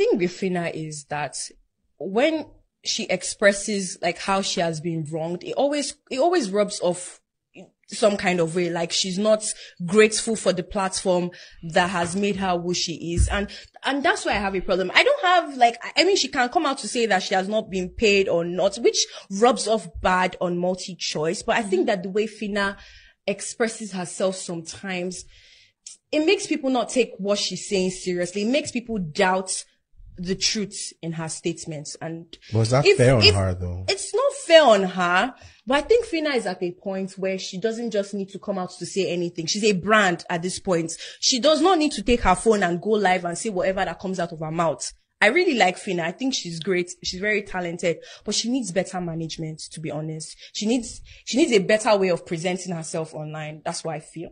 thing with Phyna is that when she expresses like how she has been wronged, it always it always rubs off some kind of way. Like she's not grateful for the platform that has made her who she is. And, and that's why I have a problem. I don't have like, I mean, she can come out to say that she has not been paid or not, which rubs off bad on MultiChoice. But I think that the way Phyna expresses herself sometimes, it makes people not take what she's saying seriously. It makes people doubt the truth in her statements. And was that if, fair on her though? It's not fair on her, but I think Phyna is at a point where she doesn't just need to come out to say anything. She's a brand at this point. She does not need to take her phone and go live and say whatever that comes out of her mouth. I really like Phyna. I think she's great. She's very talented, but she needs better management, to be honest. She needs, she needs a better way of presenting herself online. That's what I feel.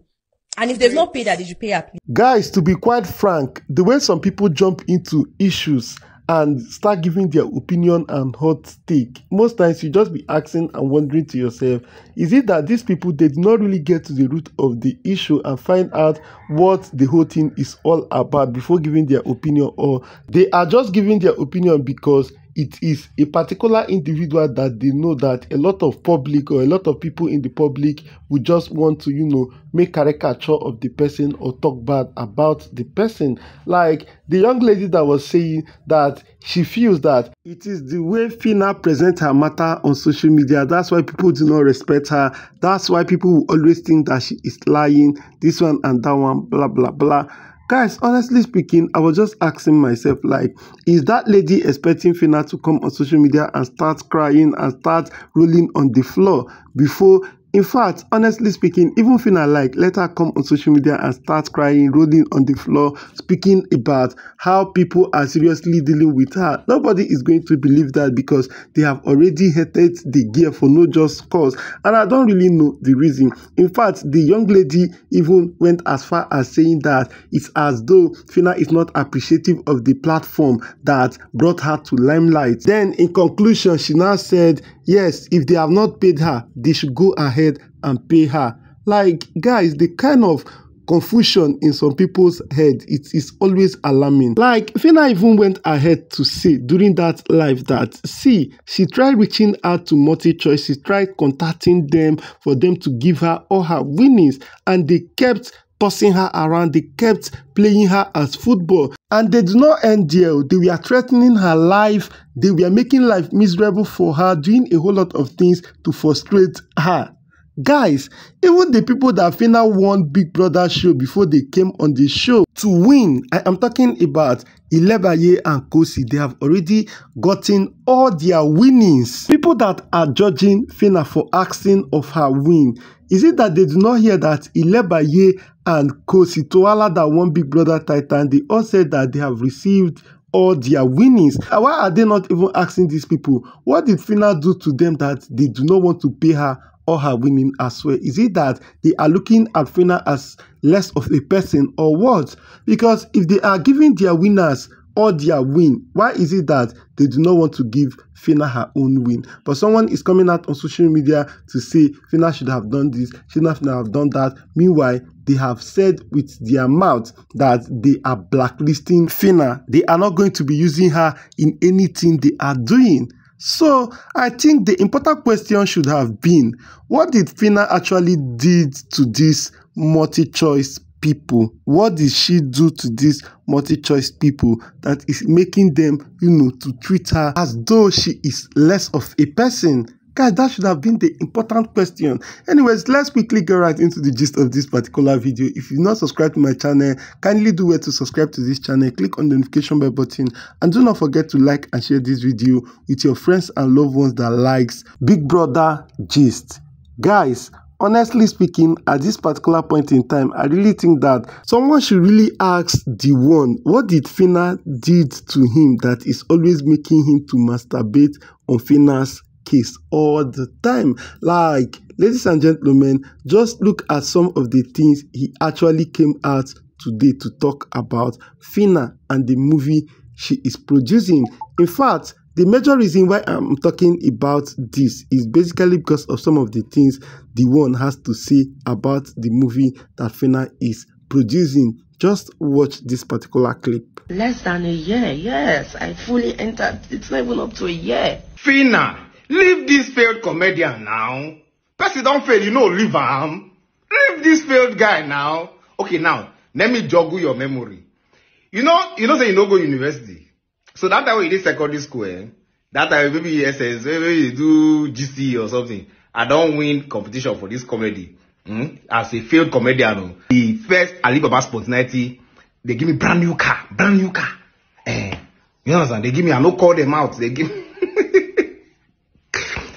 And if they've not paid her, they should pay. Guys, to be quite frank, the way some people jump into issues and start giving their opinion and hot take, most times you just be asking and wondering to yourself, is it that these people did not really get to the root of the issue and find out what the whole thing is all about before giving their opinion, or they are just giving their opinion because it is a particular individual that they know that a lot of public or a lot of people in the public would just want to you know make caricature of the person or talk bad about the person. Like the young lady that was saying that she feels that it is the way Phyna presents her matter on social media. That's why people do not respect her. That's why people always think that she is lying this one and that one blah blah blah Guys, honestly speaking, I was just asking myself, like, is that lady expecting Phyna to come on social media and start crying and start rolling on the floor before in fact, honestly speaking, even Phyna like let her come on social media and start crying, rolling on the floor, speaking about how people are seriously dealing with her. Nobody is going to believe that because they have already hated the gear for no just cause. And I don't really know the reason. In fact, the young lady even went as far as saying that it's as though Phyna is not appreciative of the platform that brought her to limelight. Then in conclusion, she now said Yes, if they have not paid her, they should go ahead and pay her. Like, guys, the kind of confusion in some people's head it is always alarming like Phyna even went ahead to say during that live that see she tried reaching out to MultiChoice she tried contacting them for them to give her all her winnings and they kept tossing her around. They kept playing her as football. And they did not end there. They were threatening her life. They were making life miserable for her, doing a whole lot of things to frustrate her. Guys, even the people that Phyna won Big Brother show before they came on the show to win, I am talking about Ilebaye and Kosi, they have already gotten all their winnings. People that are judging Phyna for asking of her win, is it that they do not hear that Ilebaye and Kosi Toala that won Big Brother Titan, they all said that they have received all their winnings. Why are they not even asking these people, what did Phyna do to them that they do not want to pay her all her winning as well? Is it that they are looking at Phyna as less of a person or what? Because if they are giving their winners all their win. Why is it that they do not want to give Phyna her own win? But someone is coming out on social media to say Phyna should have done this, should not have done that. Meanwhile, they have said with their mouth that they are blacklisting Phyna. They are not going to be using her in anything they are doing. So I think the important question should have been, what did Phyna actually did to these MultiChoice people? What did she do to these MultiChoice people that is making them, you know, to treat her as though she is less of a person? Guys, that should have been the important question. Anyways, let's quickly get right into the gist of this particular video. If you've not subscribed to my channel, kindly do where to subscribe to this channel. Click on the notification bell button and do not forget to like and share this video with your friends and loved ones that likes Big Brother Gist. Guys, honestly speaking, at this particular point in time, I really think that someone should really ask the one, what did Phyna did to him that is always making him to masturbate on Phyna's case all the time? Like, ladies and gentlemen, just look at some of the things he actually came out today to talk about Phyna and the movie she is producing. In fact, the major reason why I'm talking about this is basically because of some of the things the one has to say about the movie that Phyna is producing. Just watch this particular clip. Less than a year, yes. I fully entered. It's not even up to a year. Phyna, leave this failed comedian now. Person don't fail, you know, leave him. Leave this failed guy now. Okay, now, let me juggle your memory. You know, you know, say you don't go university. So that time when you did secondary school, eh, that time maybe SS, maybe you do GC or something. I don't win competition for this comedy. Mm? As a failed comedian, the first Alibaba spontaneity, they give me brand new car, brand new car. Eh, you understand? They give me, I no call them out. They give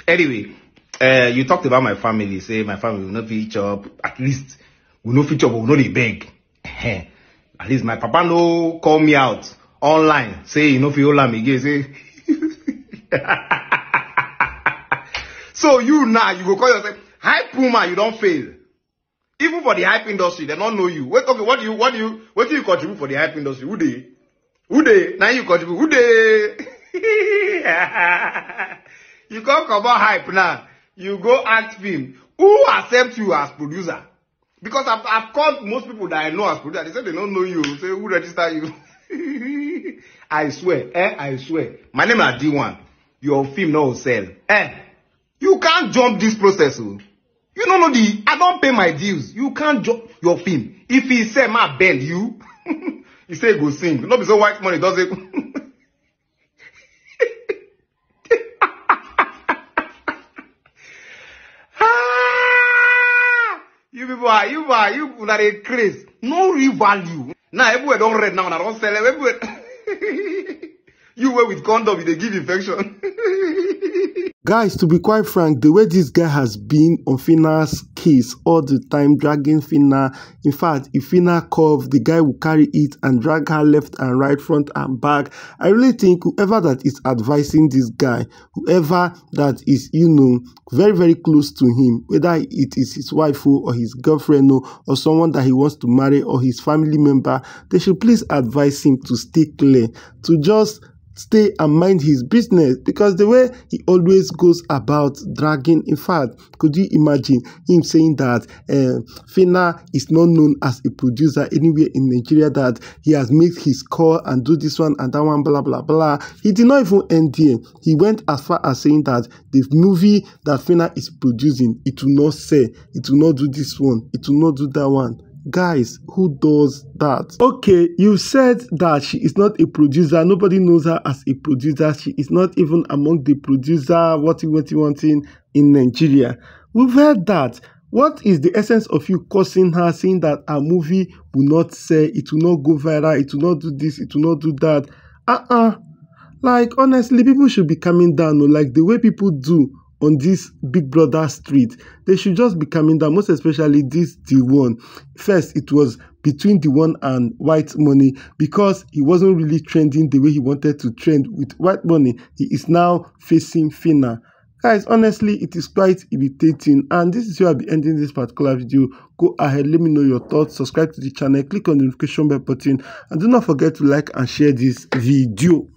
Anyway, uh, you talked about my family. Say my family will not feature up. At least we no feature, but we no dey beg. At least my papa no call me out online. Say you know fit hold am again. Say. so you now you go call yourself hype woman. You don't fail. Even for the hype industry, they don't know you. Wait, okay, what do you, what do you, do you contribute for the hype industry? Who they? Who they? Now you contribute. Who they? you come out hype now. You go ask him, who accept you as producer? Because I've, I've called most people that I know as producer. They say they don't know you. Say, who register you? I swear, eh, I swear. My name is D1. Your film no sell. Eh, you can't jump this process. Oh. You don't know the, I don't pay my dues. You can't jump your film. If he say, ma bend you, he say go sing. Not be so white money, does it? You people are, you are, you people are a craze. No real value. Now everywhere don't read now, I don't sell. Everywhere. you were with condom, they give infection. Guys, to be quite frank, the way this guy has been on Phyna's case all the time, dragging Phyna. In fact, if Phyna cough, the guy will carry it and drag her left and right, front and back. I really think whoever that is advising this guy, whoever that is, you know, very, very close to him, whether it is his wife or his girlfriend or someone that he wants to marry or his family member, they should please advise him to stay clear, to just stay and mind his business because the way he always goes about dragging in fact could you imagine him saying that uh, is not known as a producer anywhere in Nigeria that he has made his call and do this one and that one blah blah blah. He did not even end there. He went as far as saying that the movie that Phyna is producing it will not say it will not do this one. It will not do that one Guys, who does that? Okay, you said that she is not a producer. Nobody knows her as a producer. She is not even among the producer, what you want, in Nigeria. We've heard that. What is the essence of you cursing her, saying that a movie will not sell, it will not go viral, it will not do this, it will not do that? Uh-uh. Like, honestly, people should be coming down, oh, like the way people do on this big brother street they should just be coming down most especially this the one. First it was between the one and Whitemoney because he wasn't really trending the way he wanted to trend with Whitemoney. He is now facing Phyna. Guys honestly it is quite irritating and this is where i'll be ending this particular video. Go ahead let me know your thoughts. Subscribe to the channel click on the notification bell button and do not forget to like and share this video